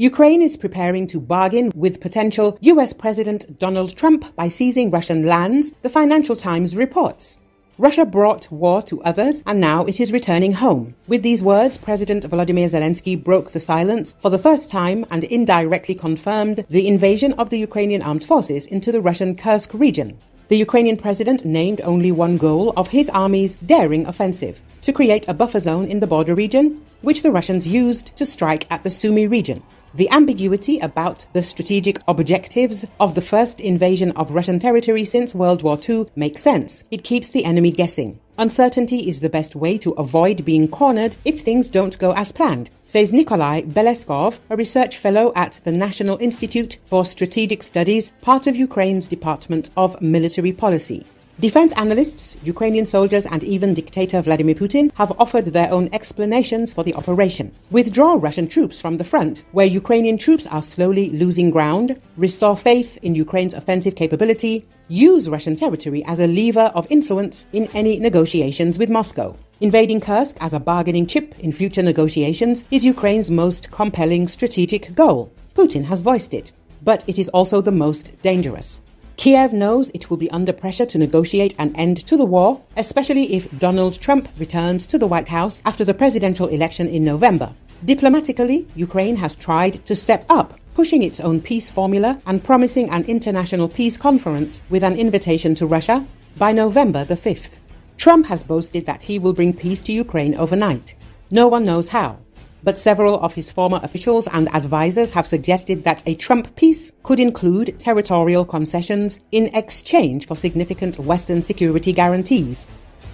Ukraine is preparing to bargain with potential US President Donald Trump by seizing Russian lands, the Financial Times reports. Russia brought war to others, and now it is returning home. With these words, President Volodymyr Zelensky broke the silence for the first time and indirectly confirmed the invasion of the Ukrainian armed forces into the Russian Kursk region. The Ukrainian president named only one goal of his army's daring offensive to create a buffer zone in the border region, which the Russians used to strike at the Sumy region. The ambiguity about the strategic objectives of the first invasion of Russian territory since World War II makes sense. It keeps the enemy guessing. Uncertainty is the best way to avoid being cornered if things don't go as planned, says Nikolai Beleskov, a research fellow at the National Institute for Strategic Studies, part of Ukraine's Department of Military Policy. Defense analysts, Ukrainian soldiers, and even dictator Vladimir Putin have offered their own explanations for the operation. Withdraw Russian troops from the front, where Ukrainian troops are slowly losing ground, restore faith in Ukraine's offensive capability, use Russian territory as a lever of influence in any negotiations with Moscow. Invading Kursk as a bargaining chip in future negotiations is Ukraine's most compelling strategic goal. Putin has voiced it, but it is also the most dangerous. Kiev knows it will be under pressure to negotiate an end to the war, especially if Donald Trump returns to the White House after the presidential election in November. Diplomatically, Ukraine has tried to step up, pushing its own peace formula and promising an international peace conference with an invitation to Russia by November the 5th. Trump has boasted that he will bring peace to Ukraine overnight. No one knows how but several of his former officials and advisers have suggested that a Trump peace could include territorial concessions in exchange for significant Western security guarantees.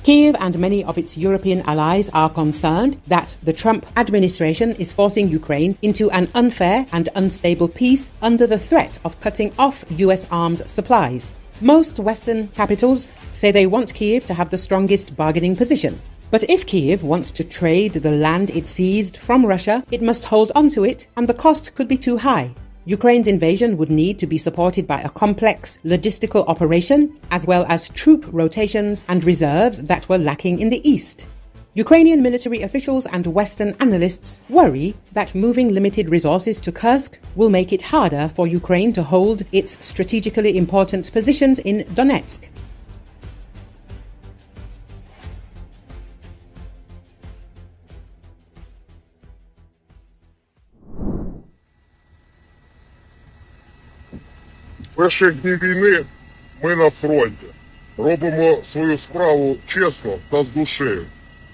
Kiev and many of its European allies are concerned that the Trump administration is forcing Ukraine into an unfair and unstable peace under the threat of cutting off US arms supplies. Most Western capitals say they want Kiev to have the strongest bargaining position. But if Kiev wants to trade the land it seized from Russia, it must hold onto it, and the cost could be too high. Ukraine's invasion would need to be supported by a complex logistical operation, as well as troop rotations and reserves that were lacking in the east. Ukrainian military officials and Western analysts worry that moving limited resources to Kursk will make it harder for Ukraine to hold its strategically important positions in Donetsk. Перших днів війни ми на фронті. Робимо свою справу чесно та з душею.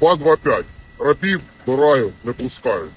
2-2-5. Рабів до раю не пускають.